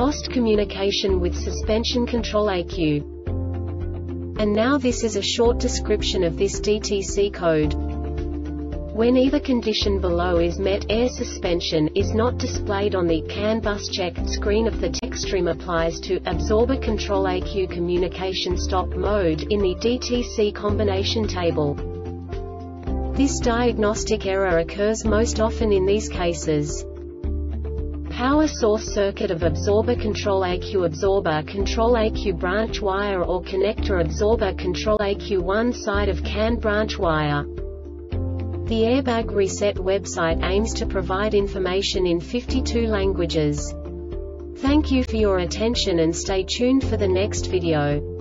Lost communication with suspension control ECU. And now this is a short description of this DTC code. When either condition below is met air suspension is not displayed on the CAN bus check screen of the Techstream applies to absorber control ECU communication stop mode in the DTC combination table. This diagnostic error occurs most often in these cases. Power source circuit of absorber control ECU absorber control ECU branch wire or connector absorber control ECU one side of CAN branch wire. The Airbag Reset website aims to provide information in 52 languages. Thank you for your attention and stay tuned for the next video.